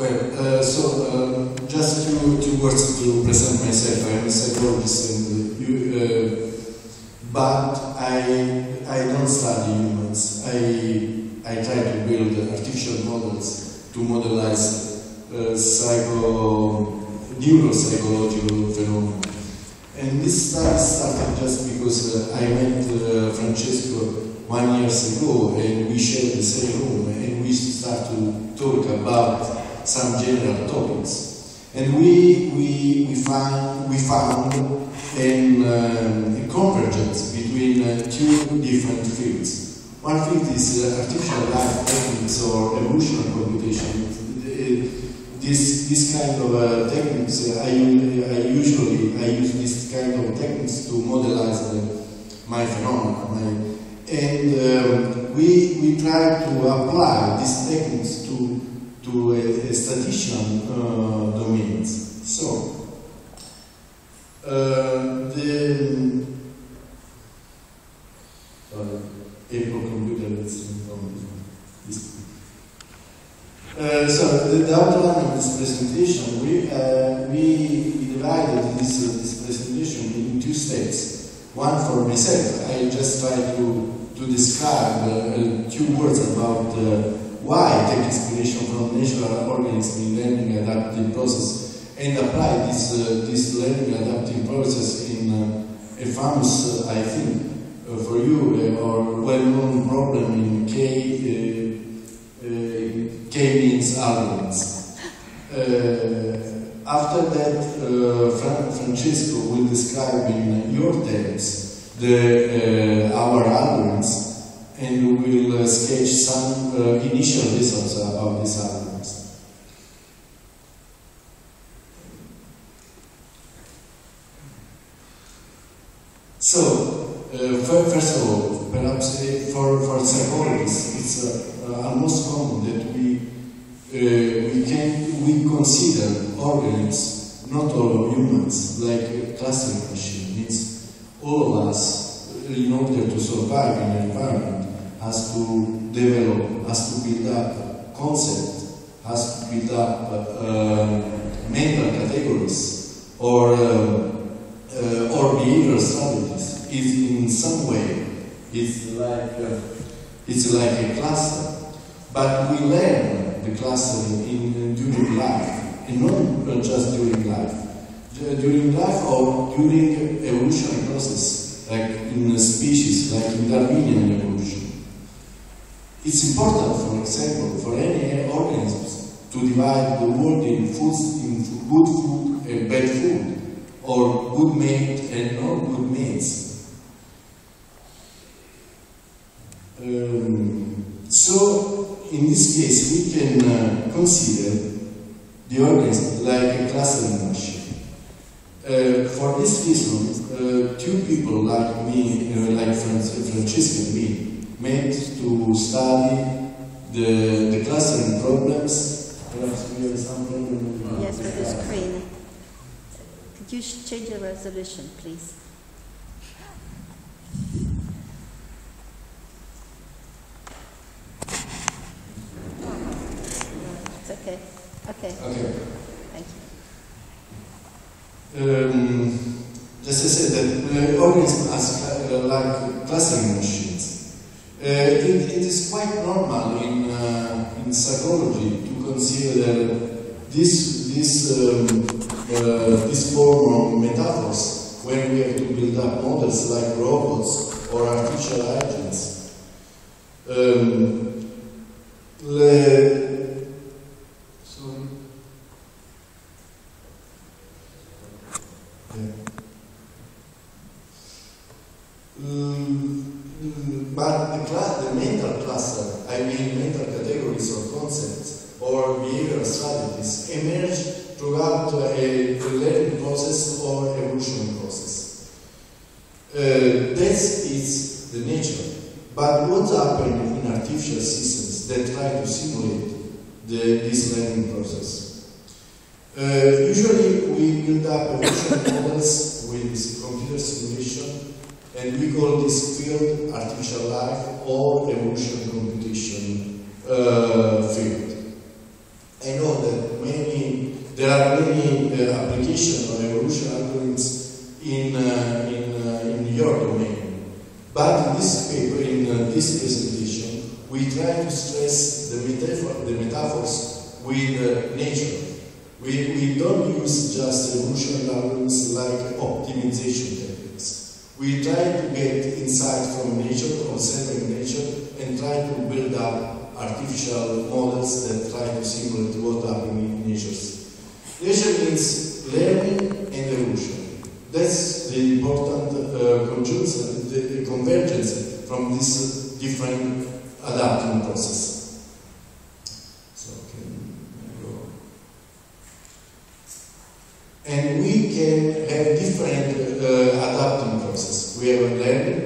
Well, uh, so um, just two, two words to present myself. I'm a psychologist, and you, uh, but I I don't study humans. I I try to build artificial models to modelize uh, psycho neuropsychological phenomena. And this study started just because uh, I met uh, Francesco one years ago, and we shared the same room, and we started to talk about some general topics. And we, we, we, found, we found an, um, a convergence between uh, two different fields. One field is uh, artificial life techniques or evolutionary computation. This, this kind of uh, techniques, uh, I, I usually I use this kind of techniques to modelize the, my phenomena. My, and um, we, we try to apply these techniques to to a, a statistician uh, domains. So, uh, the uh, Apple computer is. Uh, so the, the, outline of this presentation, we, uh, we, divided this, uh, this presentation in two steps. One for myself, I just try to, to describe uh, two words about why take inspiration from natural organisms in learning adaptive process and apply this, uh, this learning adaptive process in uh, a famous, uh, I think, uh, for you, uh, or well-known problem in K, uh, K-means algorithms. after that, Fran Francesco will describe in your terms the, our algorithms and we will uh, sketch some uh, initial results about these algorithms. So, uh, first of all, perhaps for, for psychologists, it's almost common that we, we, can, we consider organisms, not all humans, like a clustering machine. Means all of us, in order to survive in an environment, has to develop, has to build up concept, has to build up uh, mental categories or uh, uh, or behavioral strategies. Is in some way it's like uh, it's like a cluster, but we learn the clustering in during life, and not just during life. During life or during evolutionary process, like in species, like in Darwinian evolution. It's important, for example, for any organisms to divide the world in foods in good food and bad food, or good mate and not good mates. Um, so, in this case, we can uh, consider the organism like a clustering machine. Uh, for this reason, uh, two people like me, uh, like Francesco and me, meant to study the, the clustering problems. Perhaps we have some problem Yes, with the screen. Could you change the resolution, please? It's okay. Okay. Okay. Thank you. Um, just to say that uh, organisms are uh, like clustering machines. Uh, it, it is quite normal in, uh, in psychology to consider this, this, um, uh, this form of metaphors when we have to build up models like robots or artificial agents. Um, le, sorry. Yeah. Um, but the, class, the mental cluster, I mean mental categories or concepts or behavioral strategies emerge throughout a, a learning process or evolution process. Uh, this is the nature. But what happens in artificial systems that try to simulate the, this learning process? Uh, usually we build up evolution models with computer simulation and we call this field artificial life or evolution computation uh, field. I know that many there are many uh, applications of evolution algorithms in, uh, in, uh, in your domain. But in this paper, in uh, this presentation, we try to stress the, metaphor, the metaphors with uh, nature. We, we don't use just evolutionary algorithms like optimization techniques. We try to get insight from nature, observing nature, and try to build up artificial models that try to simulate what happens in nature. Nature means learning and evolution. That's the important uh, convergence from this different adapting process. So can go? And we can have different uh, adapting process. We have a learning,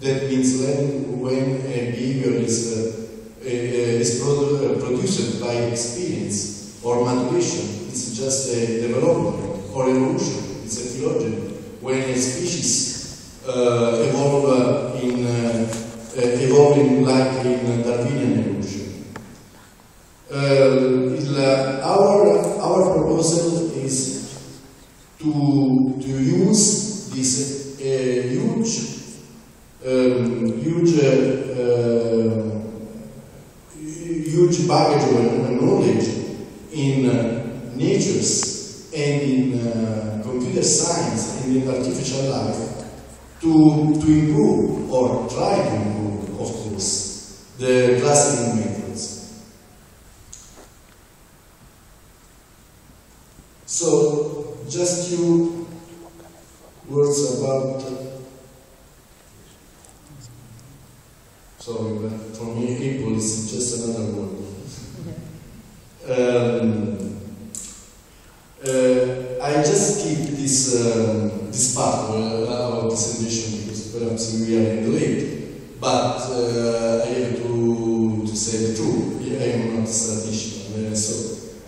that means learning when a behavior is, uh, uh, is produ- uh, produced by experience or maturation. It's just a development or evolution. It's a phylogeny. When a species uh, evolve uh, in uh, evolving like in Darwinian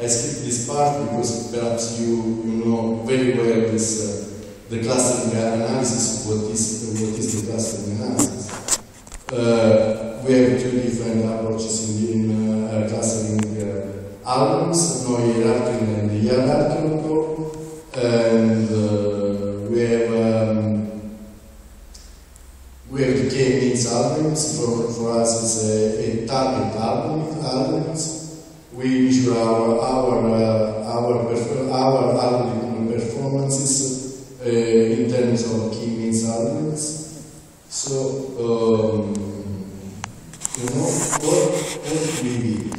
I skip this part because perhaps you you know very well this uh, the clustering analysis. What is what is the clustering analysis? Uh, we have two different approaches in, uh, clustering uh, albums, no hierarchical and hierarchical, and uh, we have um, we have the K-means algorithms. For, for us, it's a, a target algorithm. algorithms. We measure our our uh, our perfor- our algorithm performances uh, in terms of K-means algorithms. So, um, you know, what, what we need?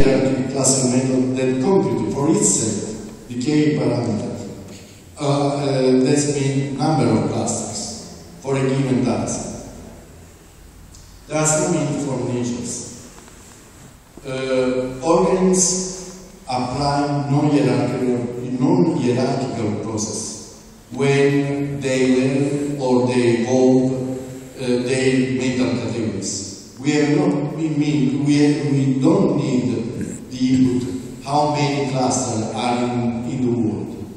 hierarchy cluster method that compute for itself the k parameter. Uh, uh, that's mean number of clusters for a given task. That's the mean for natures. Uh, organisms apply non-hierarchical, non-hierarchical process when they learn or they uh, their mental categories. We have not, we mean, we, we don't need the input, how many clusters are in, in the world.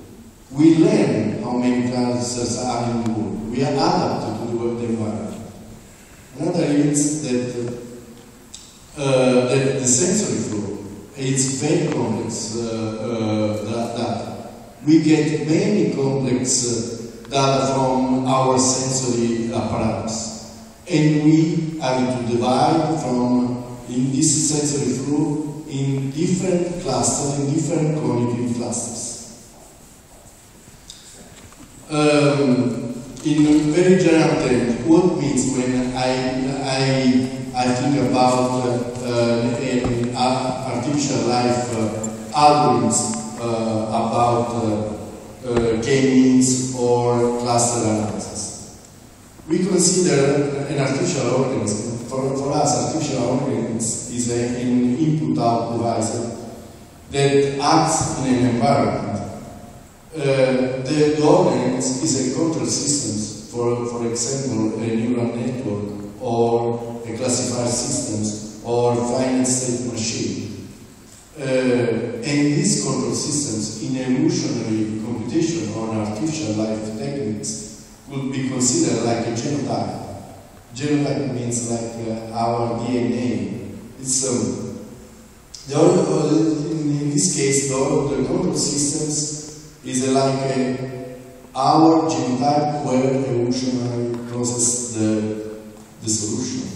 We learn how many clusters are in the world. We are adapted to the world environment. Another is that, uh, that the sensory flow is very complex uh, uh, da- data. We get many complex uh, data from our sensory apparatus. And we have to divide from in this sensory flow in different clusters, in different cognitive clusters. Um, in very general terms, what means when I, I, I think about uh, uh, an artificial life uh, algorithms uh, about uh, K-means or cluster analysis? We consider an artificial organism, for, for us, artificial organism is a, an input-out device that acts in an environment. Uh, the, the organism is a control system, for, for example, a neural network or a classifier system or finite state machine. Uh, and these control systems in evolutionary computation or artificial life techniques would be considered like a genotype. Genotype means like uh, our DNA. It's um, the, uh, in, this case, the, the control systems is like a, our genotype where evolutionary process the, the solution.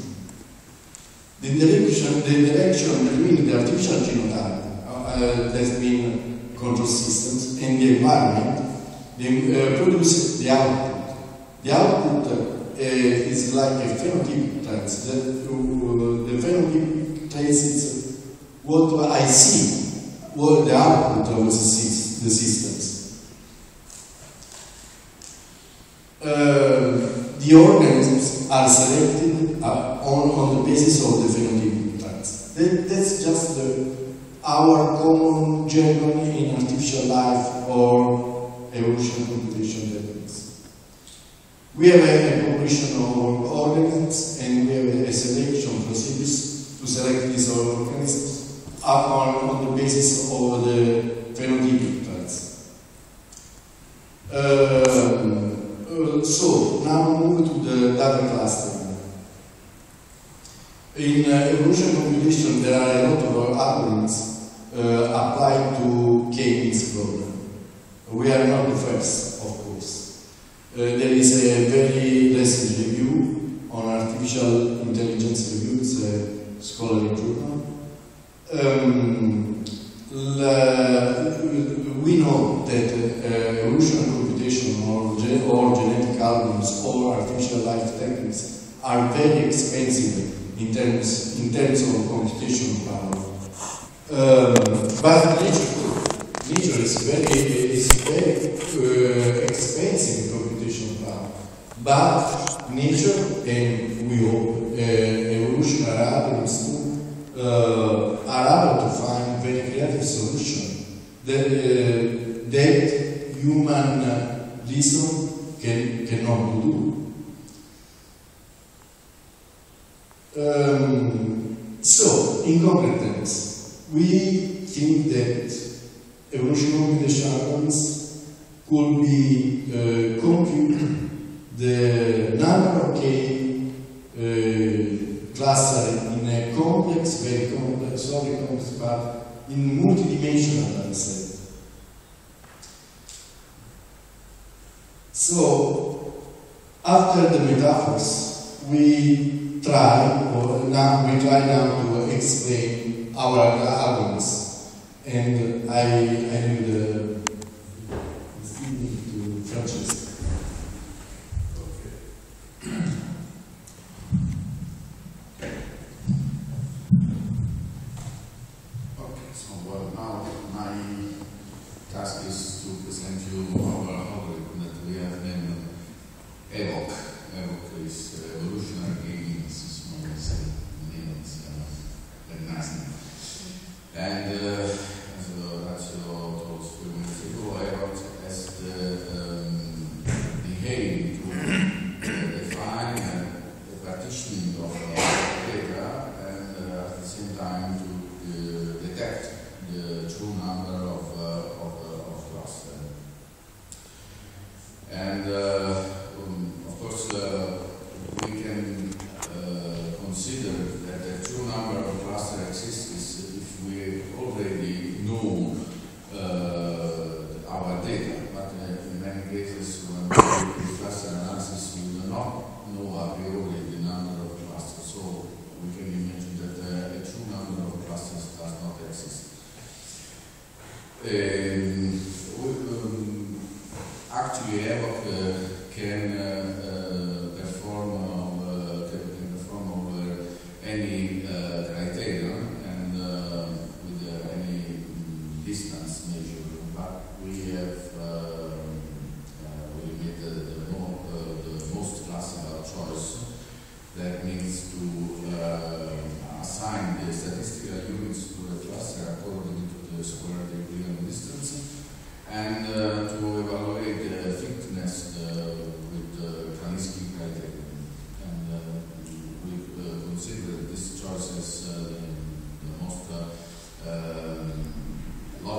The direction, the direction between the artificial genotype uh, that means control systems and the environment they uh, produce the output. The output uh, is like a phenotypic traits. The, the phenotypic is what I see, what the output of the, systems. Uh, the organisms are selected uh, on, on the basis of the phenotypic traits. That, that's just the, our common jargon in artificial life or evolution computation. We have a, population of organisms and we have a selection procedures to select these organisms upon on the basis of the phenotypic traits. Um, so now move to the data clustering. In uh, evolution computation, there are a lot of algorithms uh, applied to k-means problem. We are not the first, there is a very recent review on artificial intelligence review, it's a scholarly journal. Um, we know that uh, evolutionary computation or, ge or genetic algorithms or artificial life techniques are very expensive in terms, in terms of computation power. Um, but nature is very uh, expensive computation power. But nature, and we hope uh, evolutionary algorithms too, uh, are able to find very creative solutions that, uh, that human reason can, cannot do. Um, so, in concrete terms, we think that evolution the sharpens could be uh, compute the number of K uh, cluster in a complex, very complex, very complex, but in multidimensional set. So, after the metaphors, we try, or now we try now to explain our arguments. And I, I leave the,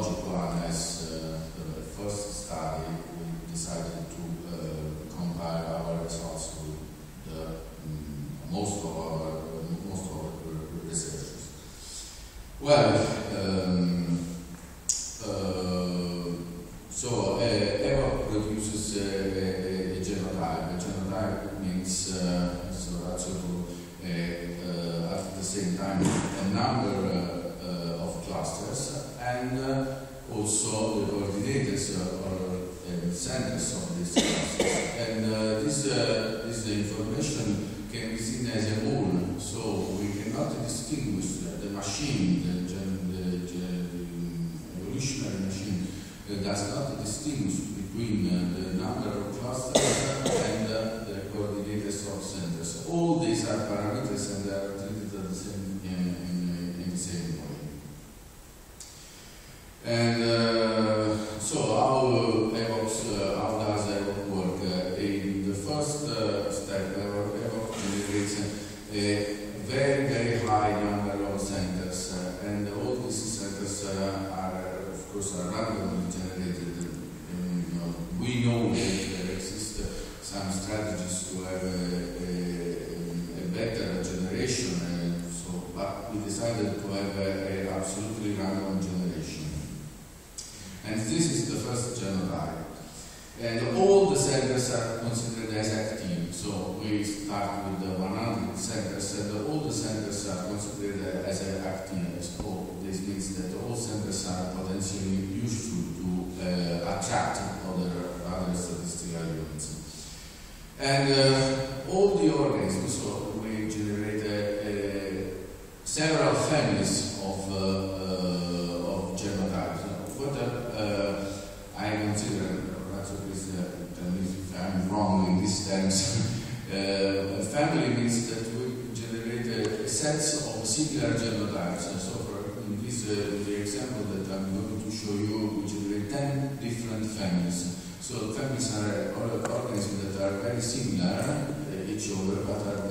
multiply you know, we know that there exist some strategies to have a, a, a better generation, so, but we decided to have an absolutely random generation. And this is the first Gen And all the centers are considered as active. So we start with the 100 centers, and all the centers are considered as active So This means that all centers are potentially useful to uh, attract other, other statistical units. And uh, all the organisms, so we generate uh, uh several families so you generate 10 different families. So families are all organisms that are very similar eh, each other but are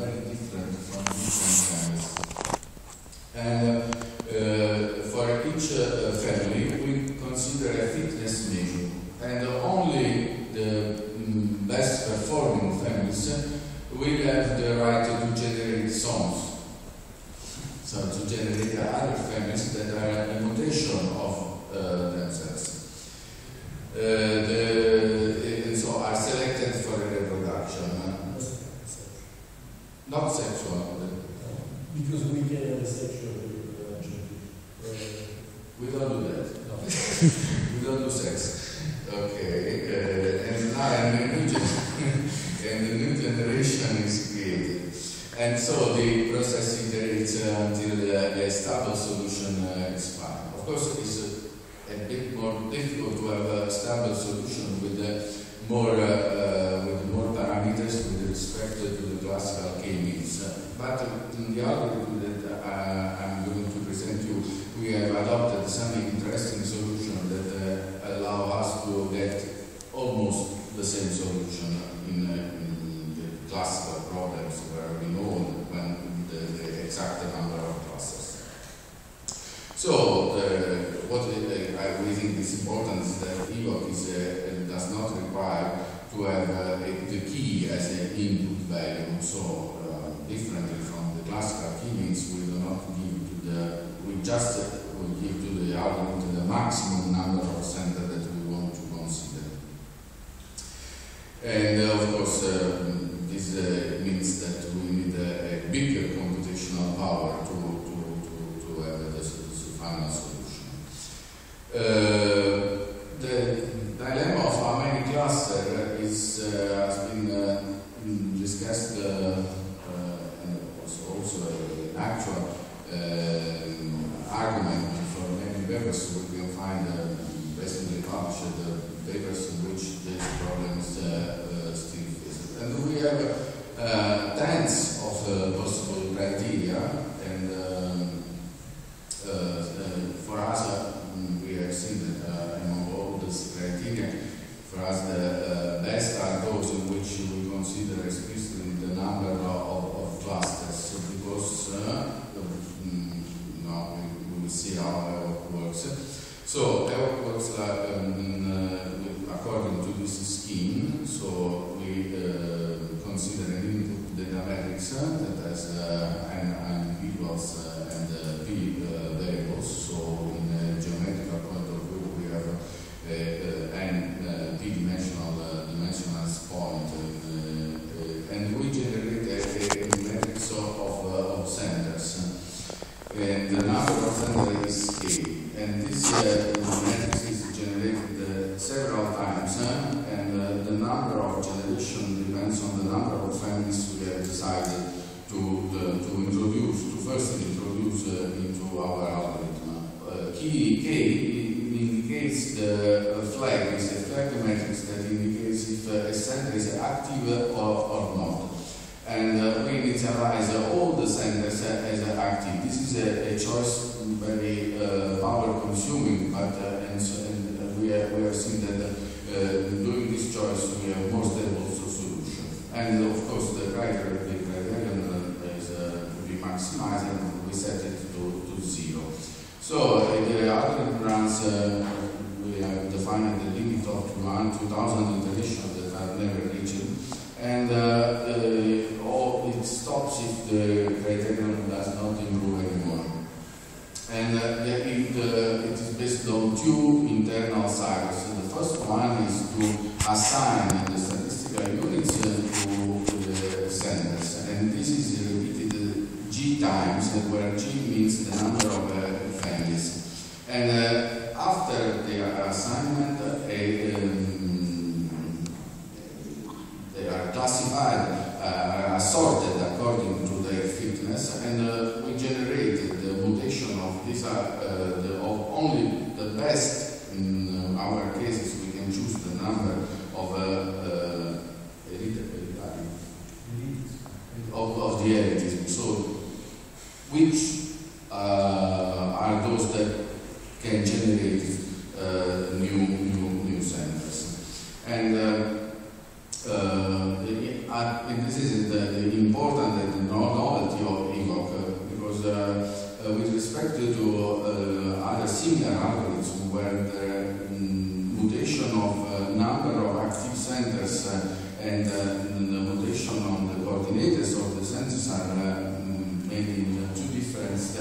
to have uh, the key as an input value. So uh, differently from the classical keys, we do not give to the, we just we give to the output the maximum number of centers that we want to consider. And uh, of course, uh, the criterion does not improve anymore. And uh, it, uh, it is based on two internal cycles. So the first one is to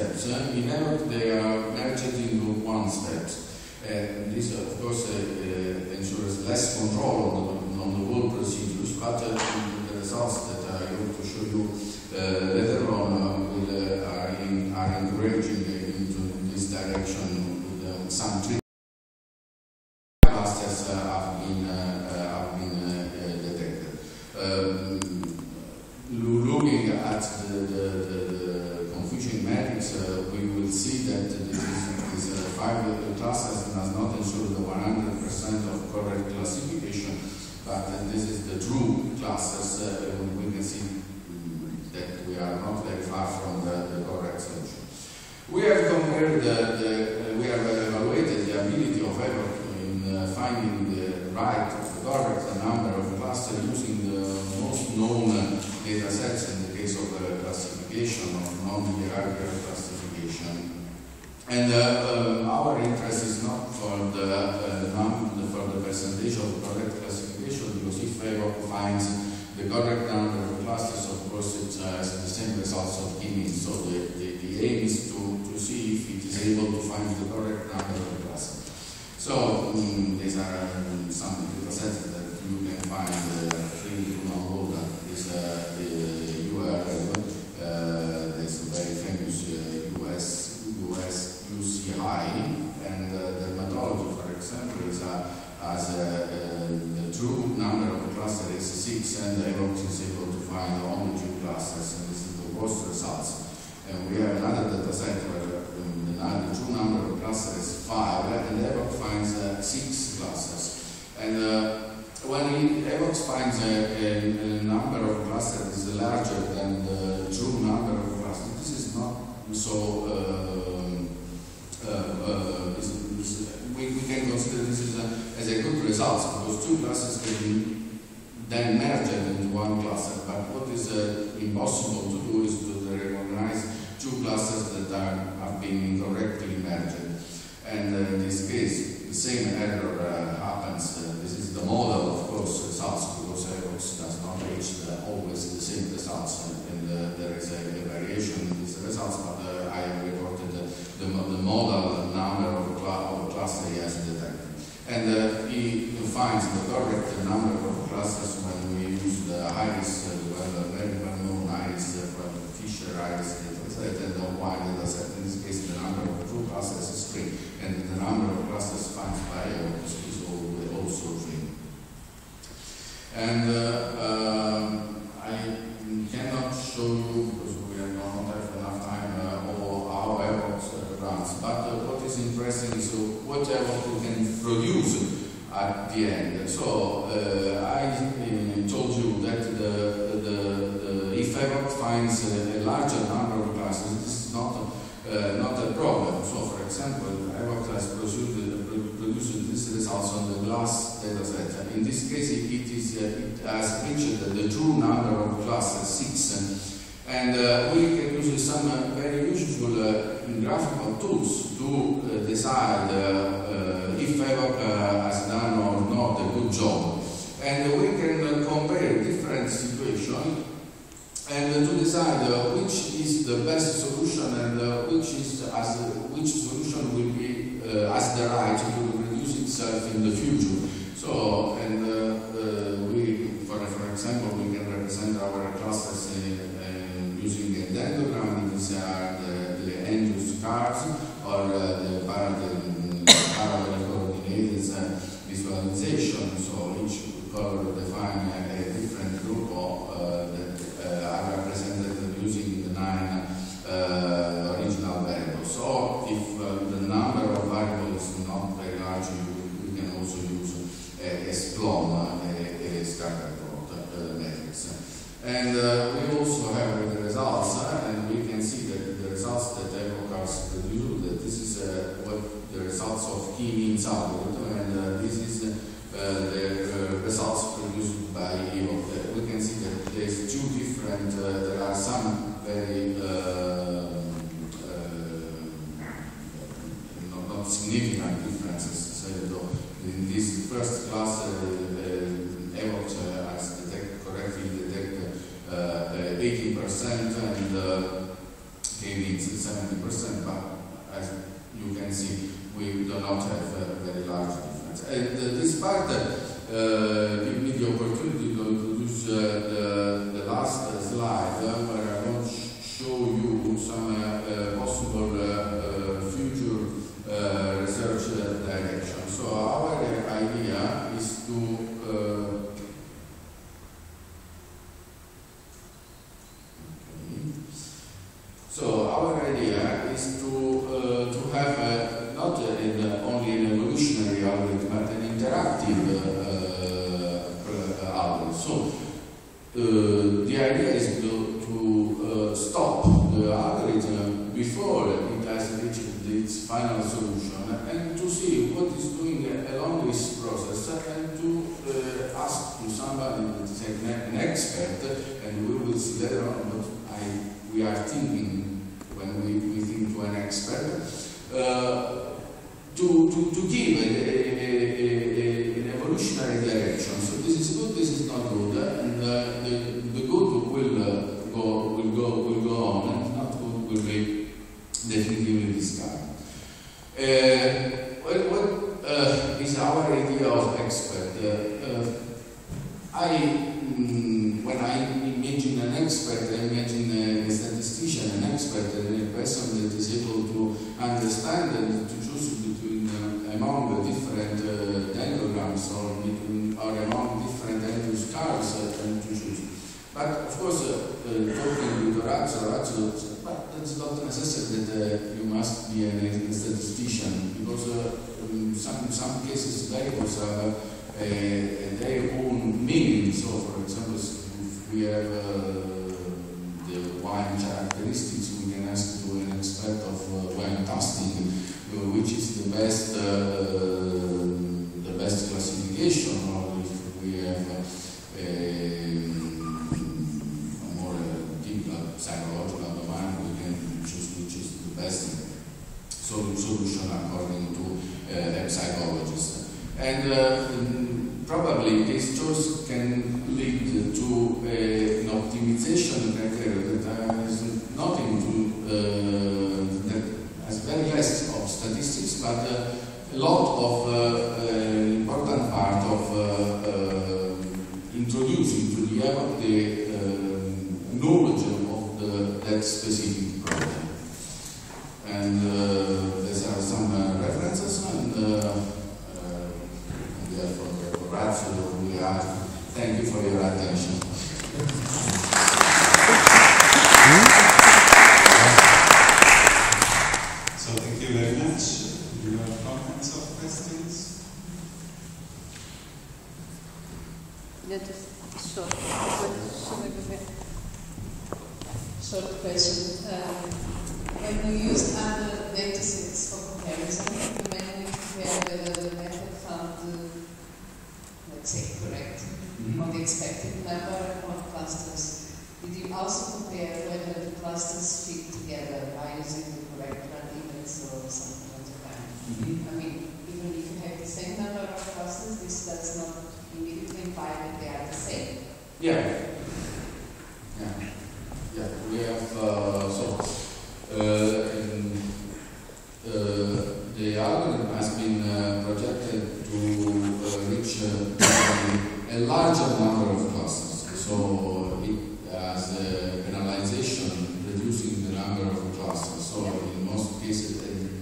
steps. Uh, in Europe, they are merged into one step. And this, of course, uh, So the, the, the, aim is to, to see if it is able to find the correct number of classes. So um, these are um, some data sets that you can find uh, solution will be uh, as the right to reduce itself in the future. So do not have a very large difference. And uh, this part uh, give me the opportunity to introduce the idea of expert. Uh, uh, I, mm, when I imagine an expert, I imagine a statistician, an expert, and a person that is able to understand and to choose between uh, among the different uh, diagrams or between or among different endless cars uh, and to choose. But of course, uh, talking with Orazio, Orazio, but it's not necessary that you must be a statistician in some cases labels have uh, their own meanings. So, for example, we have a larger number of classes. So it, as a penalization, reducing the number of classes. So in most cases,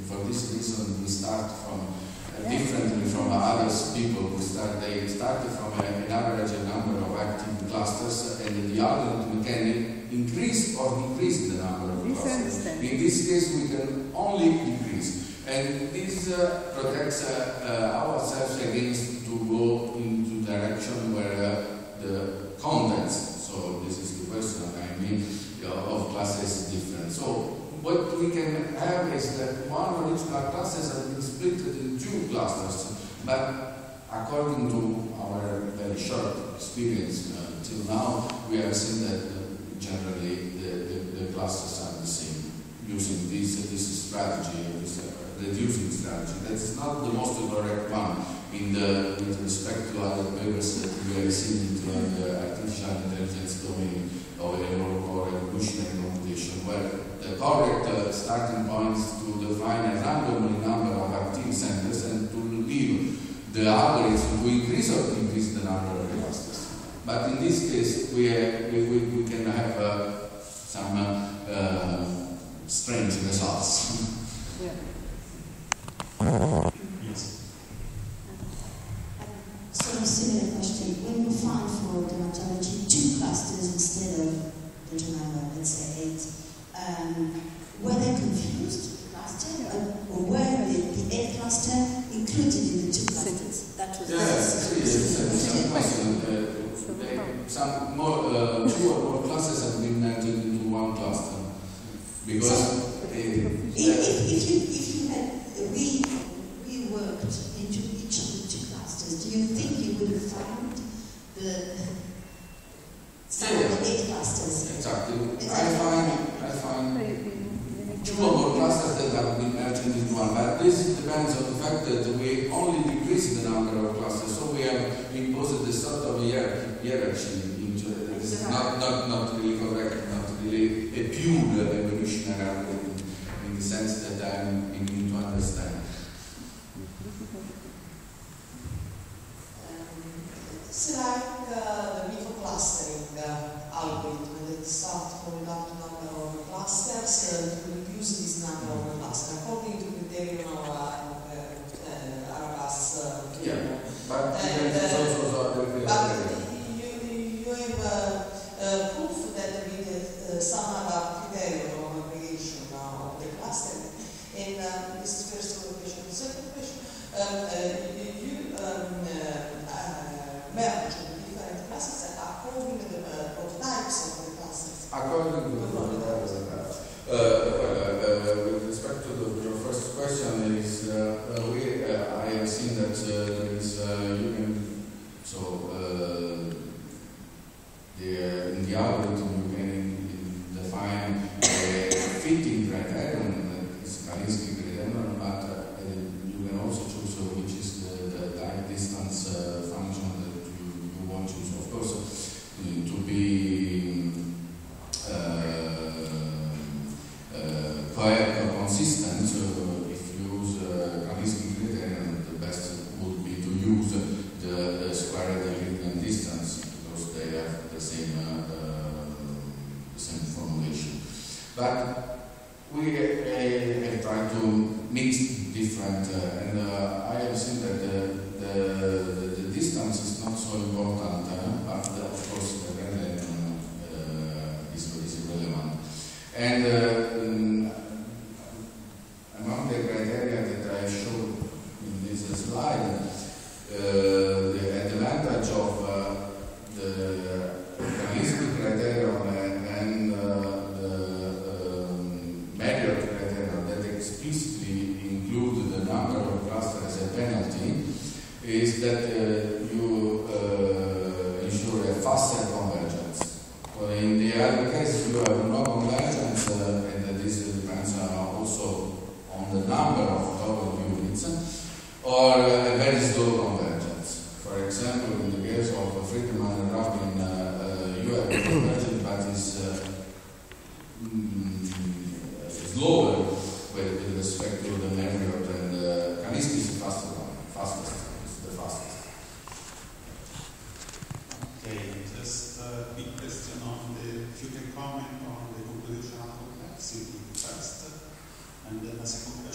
for this reason, we start from differently from other people. We start, they start from an average number of active clusters, and the other we can increase or decrease the number of this clusters. In this case, we can only decrease, and this uh, protects uh, uh, ourselves against classes have been split into two clusters, but according to our very short experience uh, till now, we have seen that uh, generally the, the, the, clusters are the same using this, uh, this strategy, this uh, reducing strategy. That's not the most correct one in the, with respect to other papers that we have seen in uh, the artificial intelligence domain or, or evolutionary computation, where the correct uh, starting points define a randomly number of active centers and to leave the algorithm to increase or increase the number of clusters. But in this case, we, have, we, we, we, can have uh, some uh, strange results. yeah. Oh. obligated with its But we uh, have tried to mix different, uh, and uh, I have seen that the, the, the distance is not so important. Complexity first, and then a second